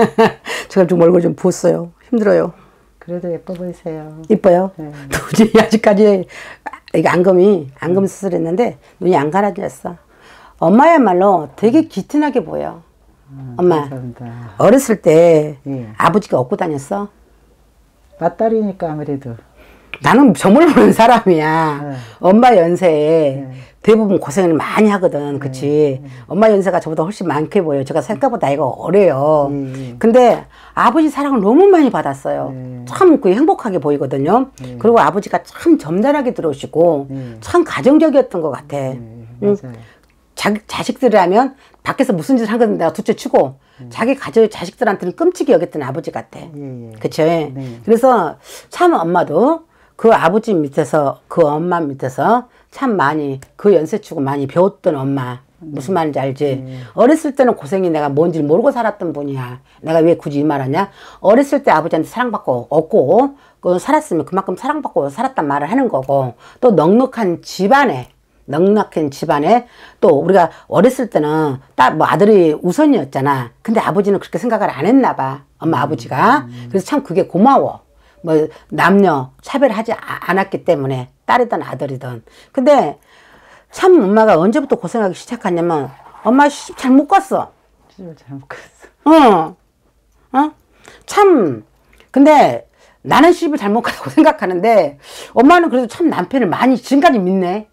제가 좀 얼굴 좀 부었어요. 힘들어요. 그래도 예뻐 보이세요. 이뻐요. 네. 눈이 아직까지 이게 안검이 안검 수술했는데 눈이 안 가라졌어. 엄마야말로 되게 기특하게 보여. 엄마 감사합니다. 어렸을 때 예. 아버지가 업고 다녔어. 맞다리니까 아무래도 나는 점을 보는 사람이야. 네. 엄마 연세에 대부분 고생을 많이 하거든. 그치? 엄마 연세가 저보다 훨씬 많게 보여. 제가 생각보다 나이가 어려요. 음. 근데 아버지 사랑을 너무 많이 받았어요. 네. 참그 행복하게 보이거든요. 그리고 아버지가 참 점잖하게 들어오시고 네. 참 가정적이었던 것 같아. 네, 응. 자, 자식들이라면 밖에서 무슨 짓을 하거든 내가 둘째 치고 자기 가족 자식들한테는 끔찍이 여겼던 아버지 같아. 예, 예. 그쵸? 네. 그래서 참 엄마도 그 아버지 밑에서 그 엄마 밑에서 참 많이 그 연세치고 많이 배웠던 엄마. 무슨 말인지 알지? 어렸을 때는 고생이 내가 뭔지 모르고 살았던 분이야. 내가 왜 굳이 이 말하냐? 어렸을 때 아버지한테 사랑받고 없고 그 살았으면 그만큼 사랑받고 살았단 말을 하는 거고 또 넉넉한 집안에 넉넉한 집안에 또 우리가 어렸을 때는 딱 뭐 아들이 우선이었잖아. 근데 아버지는 그렇게 생각을 안 했나 봐. 엄마 아버지가. 그래서 참 그게 고마워. 뭐 남녀 차별하지 아- 않았기 때문에 딸이든 아들이든. 근데 참 엄마가 언제부터 고생하기 시작했냐면 엄마 시집 잘 못 갔어. 시집을 잘 못 갔어. 어. 어? 참. 근데 나는 시집을 잘 못 갔다고 생각하는데 엄마는 그래도 참 남편을 많이 지금까지 믿네.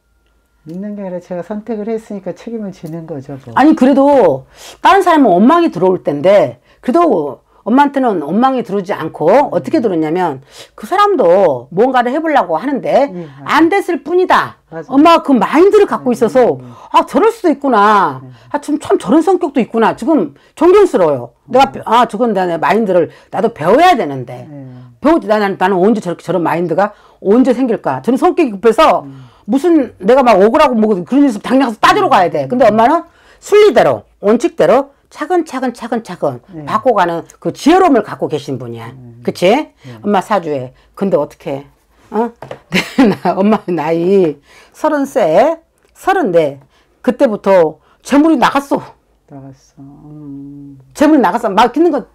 믿는 게 아니라 제가 선택을 했으니까 책임을 지는 거죠. 뭐. 아니 그래도 다른 사람은 원망이 들어올 텐데 그래도 엄마한테는 원망이 들어오지 않고 어떻게 들었냐면 그 사람도 뭔가를 해보려고 하는데 예, 맞아요. 안 됐을 뿐이다. 맞아요. 엄마가 그 마인드를 갖고 있어서 아 저럴 수도 있구나. 아 참 참 저런 성격도 있구나. 지금 존경스러워요. 내가 배- 아 저건 내 마인드를 나도 배워야 되는데 예. 배우지 나는 나는 언제 저렇게 저런 마인드가 언제 생길까? 저는 성격이 급해서 무슨 내가 막 억울하고 뭐 그런 일 있으 당장 가서 따지러 가야 돼. 근데 엄마는 순리대로 원칙대로 차근차근 차근차근 바꿔가는 그 지혜로움을 갖고 계신 분이야. 그치? 엄마 사주에. 근데 어떻게? 어? 나 엄마 나이 서른 세 서른 네 그때부터 재물이 나갔어. 나갔어. 음, 재물이 나갔어. 막 기는 거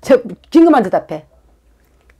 제, 긴것만 대답해.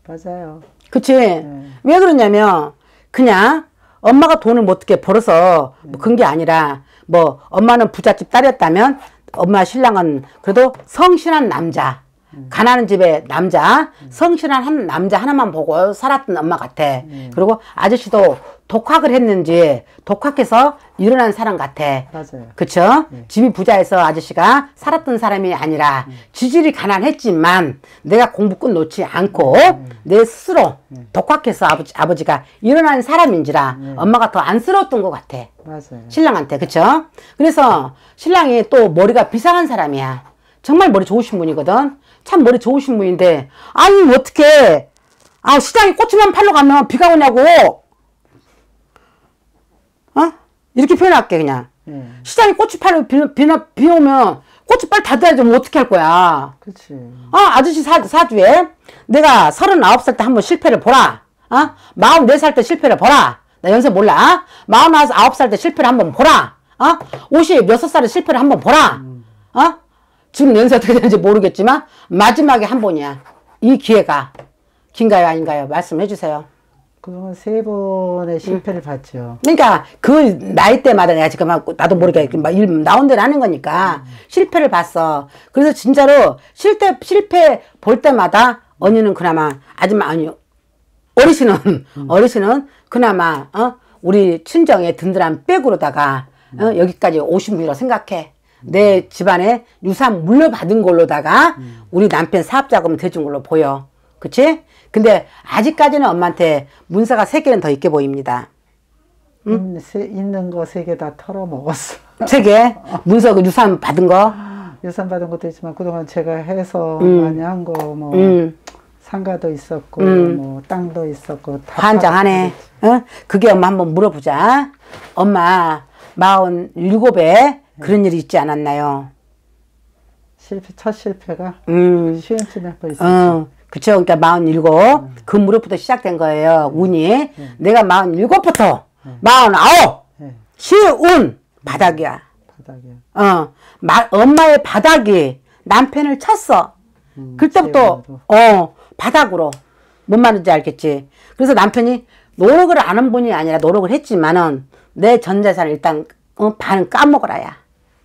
맞아요. 그치? 왜 그러냐면, 그냥 엄마가 돈을 못 어떻게 벌어서 뭐 그런 게 아니라, 뭐, 엄마는 부잣집 딸이었다면, 엄마 신랑은 그래도 성실한 남자, 가난한 집의 남자, 성실한 한 남자 하나만 보고 살았던 엄마 같아. 그리고 아저씨도 독학을 했는지, 독학해서 일어난 사람 같아. 맞아요. 그쵸? 집이 부자에서 아저씨가 살았던 사람이 아니라 지질이 가난했지만 내가 공부 끝 놓지 않고 내 스스로 독학해서 아버지, 아버지가 일어난 사람인지라 엄마가 더 안쓰러웠던 것 같아. 맞아요. 신랑한테. 그쵸? 그래서 신랑이 또 머리가 비상한 사람이야. 정말 머리 좋으신 분이거든? 참 머리 좋으신 분인데, 아니, 어떻게, 아, 시장에 꽃만 팔러 가면 비가 오냐고! 어? 이렇게 표현할게, 그냥. 예. 시장에 꽃이 팔려 비, 비, 비 오면 꽃이 빨리 닫아야지 뭐 어떻게 할 거야. 그치. 어, 아저씨 사, 사주에 내가 39살 때 한번 실패를 보라. 어? 44살 때 실패를 보라. 나 연세 몰라. 어? 49살 때 실패를 한번 보라. 어? 56살에 실패를 한번 보라. 어? 지금 연세 어떻게 되는지 모르겠지만 마지막에 한 번이야. 이 기회가 긴가요 아닌가요? 말씀해 주세요. 그동안 세 번의 실패를 봤죠. 그러니까 그 나이 때마다 내가 지금 막 나도 모르게 막일 나온 대로 하는 거니까 실패를 봤어. 그래서 진짜로 실패 실패 볼 때마다 언니는 그나마 아줌마 아니 어르신은 어르신은 그나마 어 우리 친정의 든든한 백으로다가 어, 여기까지 오신 분이라고 생각해. 내 집안에 유산 물려받은 걸로다가 우리 남편 사업자금 대준 걸로 보여. 그치? 근데 아직까지는 엄마한테 문서가 세 개는 더 있게 보입니다. 음, 세- 있는 거 세 개 다 털어 먹었어. 세 개? 문서 그 유산 받은 거? 유산 받은 것도 있지만 그동안 제가 해서 많이 한 거뭐 음, 상가도 있었고 뭐 땅도 있었고 다 환장하네. 어? 그게 엄마 한번 물어보자. 엄마, 마흔 일곱에 그런 일이 있지 않았나요? 실패 첫 실패가 음, 시험쯤에 한번 있었죠. 어, 그쵸. 그러니까 마흔 일곱. 그 무렵부터 시작된 거예요. 운이. 내가 마흔 일곱부터 마흔 아홉. 네, 시운 바닥이야. 바닥에. 어, 마, 엄마의 바닥이 남편을 쳤어. 음, 그때부터 체형으로. 어 바닥으로 뭔 말인지 알겠지. 그래서 남편이 노력을 안 한 분이 아니라 노력을 했지만은 내 전 재산을 일단 어, 반은 까먹어라야.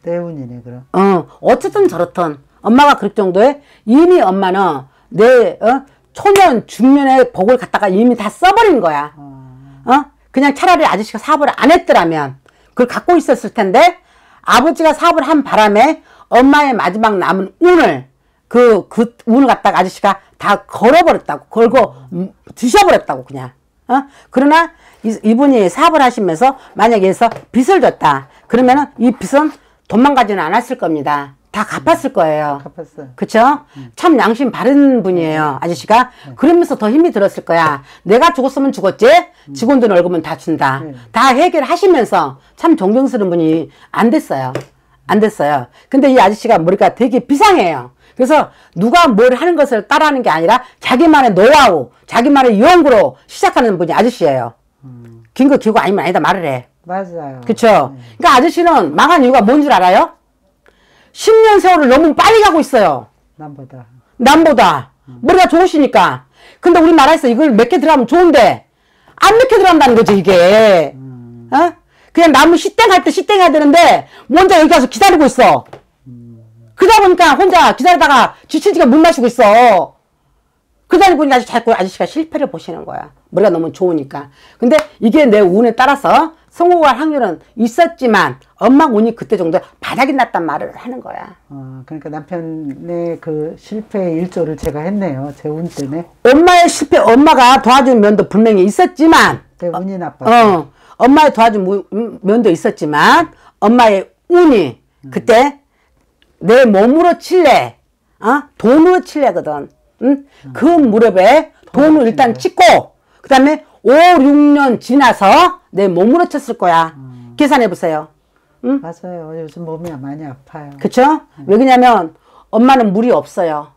내 운이네 그럼. 어 어쨌든 저렇든 엄마가 그럴 정도에 이미 엄마는 내 어, 초년 중년의 복을 갖다가 이미 다 써버린 거야. 어? 그냥 차라리 아저씨가 사업을 안 했더라면 그걸 갖고 있었을 텐데 아버지가 사업을 한 바람에 엄마의 마지막 남은 운을 그, 그 운을 갖다가 아저씨가 다 걸어버렸다고 걸고 음, 드셔버렸다고 그냥 어? 그러나 이, 이분이 사업을 하시면서 만약에 해서 빚을 졌다 그러면은 이 빚은 도망가지는 않았을 겁니다 다 갚았을 거예요 갚았어요. 그쵸? 참 양심 바른 분이에요, 아저씨가. 그러면서 더 힘이 들었을 거야. 내가 죽었으면 죽었지? 직원들 월급은 다 준다. 네. 다 해결하시면서 참 존경스러운 분이 안 됐어요. 안 됐어요. 근데 이 아저씨가 머리가 되게 비상해요. 그래서 누가 뭘 하는 것을 따라하는 게 아니라 자기만의 노하우, 자기만의 연구로 시작하는 분이 아저씨예요. 긴 거 길고 아니면 아니다 말을 해. 맞아요. 그쵸? 그러니까 아저씨는 망한 이유가 뭔 줄 알아요? 10년 세월을 너무 빨리 가고 있어요. 남보다. 남보다. 머리가 좋으시니까. 근데 우리 나라에서 이걸 몇 개 들어가면 좋은데, 안 몇 개 들어간다는 거죠, 이게. 어? 그냥 나무 시땡 할 때 시땡 해야 되는데, 먼저 여기 가서 기다리고 있어. 그러다 보니까 혼자 기다리다가 지치지가 물 마시고 있어. 그러다 보니까 자꾸 아저씨가 실패를 보시는 거야. 머리가 너무 좋으니까. 근데 이게 내 운에 따라서 성공할 확률은 있었지만, 엄마 운이 그때 정도 바닥이 났단 말을 하는 거야. 어, 그러니까 남편의 그 실패 일조를 제가 했네요. 제 운 때문에. 엄마의 실패, 엄마가 도와준 면도 분명히 있었지만, 내 운이 나빴어. 어, 엄마의 도와준 무- 음, 면도 있었지만, 엄마의 운이 그때 내 몸으로 칠래, 어? 돈으로 칠래거든. 응? 그 무렵에 돈을 일단 찍고, 그 다음에 5, 6년 지나서 내 몸으로 쳤을 거야. 계산해 보세요. 맞아요. 요즘 몸이 많이 아파요. 그쵸? 왜 그러냐면 엄마는 물이 없어요.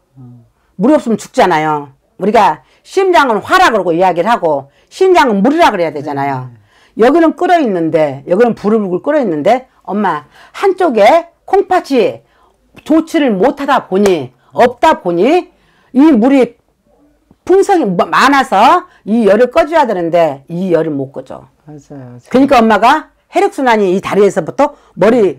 물이 없으면 죽잖아요. 우리가 심장은 화라 그러고 이야기를 하고 심장은 물이라 그래야 되잖아요. 여기는 끓어 있는데 여기는 불을 불고 끓어 있는데 엄마 한쪽에 콩팥이 조치를 못하다 보니 없다 보니 이 물이 풍성이 마- 많아서 이 열을 꺼줘야 되는데 이 열을 못 꺼줘. 맞아요. 그러니까 엄마가 혈액순환이 이 다리에서부터 머리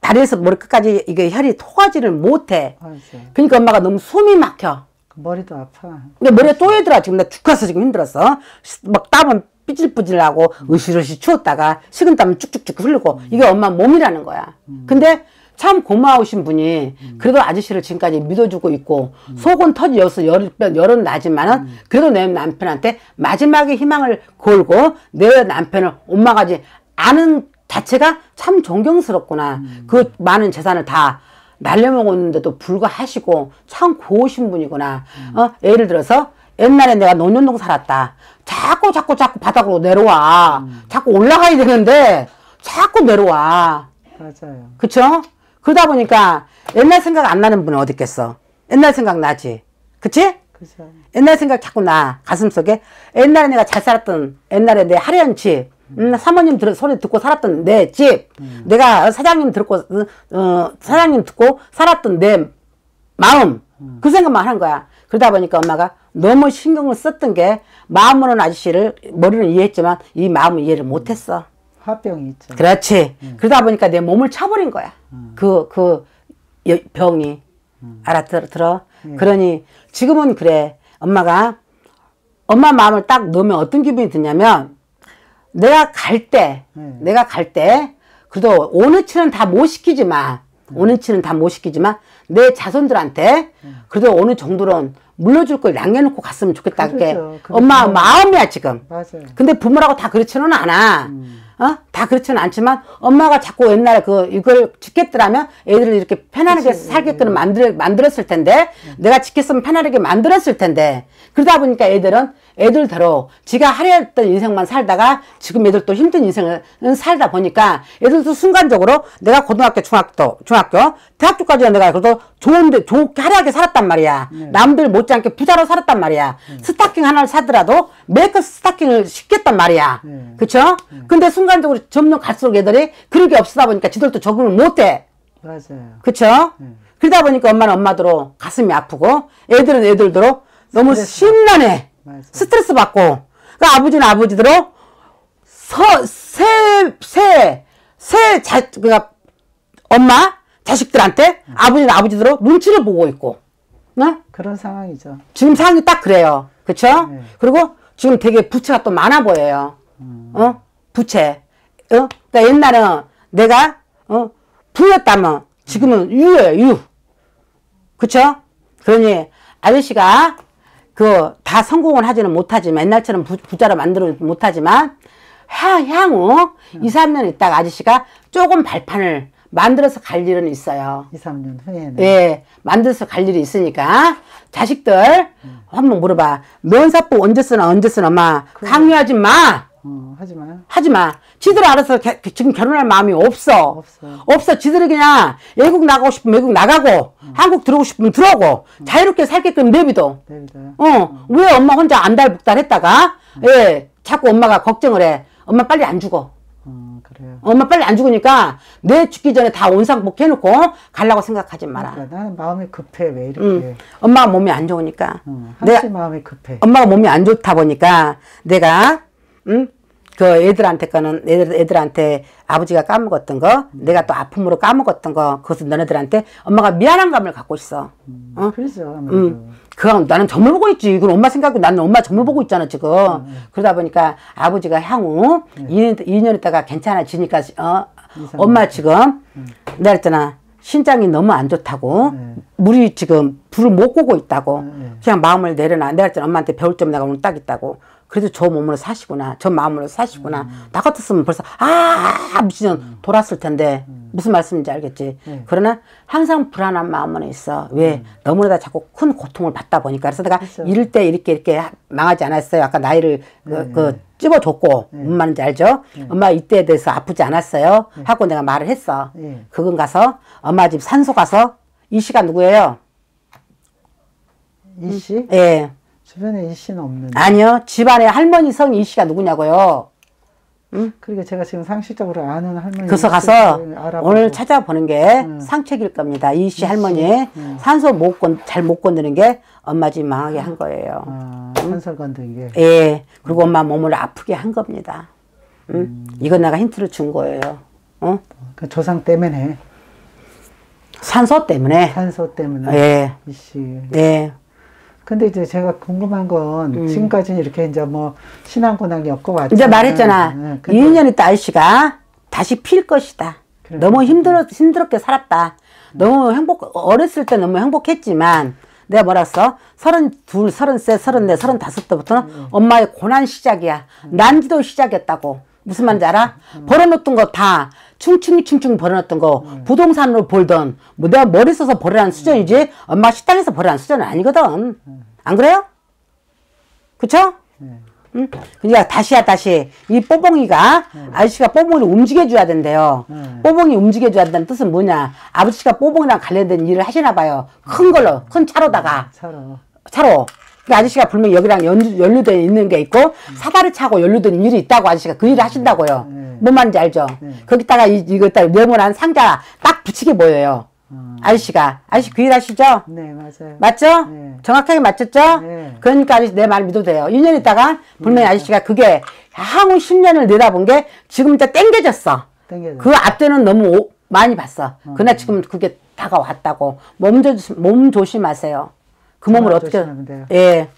다리에서 머리 끝까지 이게 혈이 통하지를 못해. 맞아요. 그러니까 엄마가 너무 숨이 막혀. 그 머리도 아파. 근데 머리가 쪼여들어 지금 나 죽겠어 지금 힘들었어. 시- 막 땀은 삐질삐질하고 으실으실 추웠다가 식은 땀은 쭉쭉쭉 흐르고 이게 엄마 몸이라는 거야. 근데 참 고마우신 분이 그래도 아저씨를 지금까지 믿어주고 있고 속은 터져서 열, 열은 나지만은 그래도 내 남편한테 마지막에 희망을 걸고 내 남편을 엄마가지 아는 자체가 참 존경스럽구나. 그 많은 재산을 다 날려먹었는데도 불구하시고 참 고우신 분이구나. 어, 예를 들어서 옛날에 내가 논현동 살았다. 자꾸 자꾸 자꾸 바닥으로 내려와. 자꾸 올라가야 되는데 자꾸 내려와. 맞아요. 그쵸? 그러다 보니까 옛날 생각 안 나는 분은 어디 있겠어? 옛날 생각 나지. 그치? 그죠. 옛날 생각 자꾸 나 가슴속에 옛날에 내가 잘 살았던 옛날에 내 하려는 집 음, 사모님 들, 소리 듣고 살았던 내집 내가 사장님 듣고 어, 어, 사장님 듣고 살았던 내 마음 그 생각만 하는 거야 그러다 보니까 엄마가 너무 신경을 썼던 게 마음으로는 아저씨를 머리는 이해했지만 이 마음은 이해를 못했어 화병이 있죠. 그렇지. 그러다 보니까 내 몸을 차버린 거야. 그, 그, 여- 병이. 알아들어? 그러니 지금은 그래. 엄마가 엄마 마음을 딱 넣으면 어떤 기분이 드냐면 내가 갈 때, 네. 내가 갈 때, 그래도 오는 치는 다 못 시키지만, 오는 치는 다 못 시키지만, 내 자손들한테 그래도 어느 정도는 물려줄 걸 남겨놓고 갔으면 좋겠다. 그게 그렇죠. 그렇죠. 엄마 마음이야, 지금. 맞아요. 근데 부모라고 다 그렇지는 않아. 음. 어? 다 그렇지는 않지만 엄마가 자꾸 옛날에 그 이걸 지켰더라면 애들을 이렇게 편안하게 살게끔 만들, 만들었을 텐데 내가 지켰으면 편안하게 만들었을 텐데 그러다 보니까 애들은 애들대로 지가 하려 했던 인생만 살다가 지금 애들 또 힘든 인생을 살다 보니까 애들도 순간적으로 내가 고등학교, 중학교, 중학교, 대학교까지는 내가 그래도 좋은데 좋게 화려하게 살았단 말이야. 남들 못지않게 부자로 살았단 말이야. 스타킹 하나를 사더라도 메이크업 스타킹을 시켰단 말이야. 네. 그쵸? 근데 순간적으로 점점 갈수록 애들이 그런 게 없다 보니까 지들도 적응을 못해. 맞아요. 그쵸? 네. 그러다 보니까 엄마는 엄마대로 가슴이 아프고 애들은 애들대로 너무 심란해. 맞아. 스트레스 받고. 그러니까 아버지는 아버지대로 서, 새, 새, 새 자, 그니까 엄마, 자식들한테 아버지는 아버지대로 눈치를 보고 있고. 어? 그런 상황이죠. 지금 상황이 딱 그래요. 그쵸? 네. 그리고 지금 되게 부채가 또 많아 보여요. 어? 부채. 어? 그러니까 옛날에는 내가, 어? 부였다면 지금은 유예요, 유. 그쵸? 그러니 아저씨가 그 다 성공을 하지는 못하지만 옛날처럼 부, 부자로 만들어 못하지만 향, 향후 2, 3년 있다가 아저씨가 조금 발판을 만들어서 갈 일은 있어요. 2, 3년 후에는. 예, 만들어서 갈 일이 있으니까 자식들 한번 물어봐. 면사포 언제 쓰나 언제 쓰나 엄마 강요하지 마. 어, 하지만 하지 마. 지들 알아서 개- 지금 결혼할 마음이 없어. 없어. 없어. 지들이 그냥 외국 나가고 싶으면 외국 나가고 한국 들어오고 싶으면 들어오고 자유롭게 살게끔 내비둬. 내비둬요. 어, 왜 엄마 혼자 안달복달 했다가 예, 자꾸 엄마가 걱정을 해. 엄마 빨리 안 죽어. 어, 그래요. 엄마 빨리 안 죽으니까 내 죽기 전에 다 온상복 해놓고 가려고 생각하지 마라. 그러니까 나는 마음이 급해 왜 이렇게. 응. 엄마가 몸이 안 좋으니까. 어, 내가 한시 마음이 급해. 엄마가 몸이 안 좋다 보니까 내가 응? 그 애들한테 거는 애들 애들한테 아버지가 까먹었던 거, 내가 또 아픔으로 까먹었던 거, 그것을 너네들한테 엄마가 미안한 감을 갖고 있어. 어? 그렇죠. 아무래도. 음, 그럼 나는 점을 보고 있지. 이건 엄마 생각고 나는 엄마 점을 보고 있잖아, 지금. 그러다 보니까 아버지가 향후 2년, 2년 있다가 괜찮아지니까, 어, 엄마 지금, 내가 했잖아. 신장이 너무 안 좋다고. 물이 지금 불을 못 끄고 있다고. 그냥 마음을 내려놔. 내가 했잖아. 엄마한테 배울 점 내가 오늘 딱 있다고. 그래도 저 몸으로 사시구나. 저 마음으로 사시구나. 나 같았으면 벌써, 아, 미친 돌았을 텐데. 무슨 말씀인지 알겠지. 그러나 항상 불안한 마음은 있어. 왜? 너무나 자꾸 큰 고통을 받다 보니까. 그래서 내가 그렇죠. 이럴 때 이렇게 이렇게 하- 망하지 않았어요. 아까 나이를 그, 그 찝어줬고. 뭔 말인지 알죠? 엄마 이때에 대해서 아프지 않았어요. 하고 내가 말을 했어. 네. 그건 가서 엄마 집 산소 가서 이 씨가 누구예요? 이 씨? 예. 주변에 이 씨는 없는데. 아니요. 집안에 할머니 성이 이 씨가 누구냐고요. 그러니까 제가 지금 상식적으로 아는 할머니. 그래서 이 가서. 오늘 찾아보는 게 상책일 겁니다. 이 씨 할머니 산소 못 건, 잘 못 건드는 게 엄마 집 망하게 한 거예요. 아, 한설 건든 게. 예. 그리고 엄마 몸을 아프게 한 겁니다. 응? 이건 내가 힌트를 준 거예요. 어? 그 조상 때문에. 산소 때문에. 산소 때문에. 예. 이 씨. 예. 근데 이제 제가 궁금한 건 지금까지는 이렇게 이제 뭐 신앙고난 겪어왔죠. 음. 이제 말했잖아. 네, 근데 2년 있다 아저씨가 다시 필 것이다. 그러니까. 너무 힘들어, 힘들었게 살았다. 너무 행복, 어렸을 때 너무 행복했지만, 내가 뭐라 했어? 서른둘, 서른셋, 서른넷, 서른다섯 때부터는 음. 엄마의 고난 시작이야. 난지도 시작이었다고. 무슨 말인지 알아? 음. 벌어놓던 거 다, 충충충충 벌어놓던 거, 음. 부동산으로 벌던, 뭐 내가 머리 써서 벌으라는 수준이지, 엄마 식당에서 벌으라는 수준은 아니거든. 음. 안 그래요? 그쵸? 응? 그러니까 다시야 다시 이 뽀봉이가 아저씨가 뽀봉이를 움직여줘야 된대요. 뽀봉이 움직여줘야 된다는 뜻은 뭐냐? 아버지가 뽀봉이랑 관련된 일을 하시나 봐요. 큰 걸로 큰 차로다가 차로. 차로. 그 아저씨가 분명히 여기랑 연, 연루되어 있는 게 있고 사다리 차고 연루된 일이 있다고 아저씨가 그 일을 하신다고요. 네. 뭔 말인지 알죠? 거기다가 이, 이거 딱 네모난 상자 딱 붙이게 보여요. 아저씨가 아저씨 그 일 하시죠? 네, 맞아요. 맞죠? 네. 정확하게 맞췄죠? 네. 그러니까 아저씨 내 말 믿어도 돼요. 2년 있다가 분명히 아저씨가 그게 향후 10년을 내다본 게 지금 이제 땡겨졌어. 땡겨져. 그 앞때는 너무 오- 많이 봤어. 그러나 지금 그게 다가왔다고. 몸 조심, 몸 조심하세요. 그 몸을 어떻게, 조심하면 돼요. 예.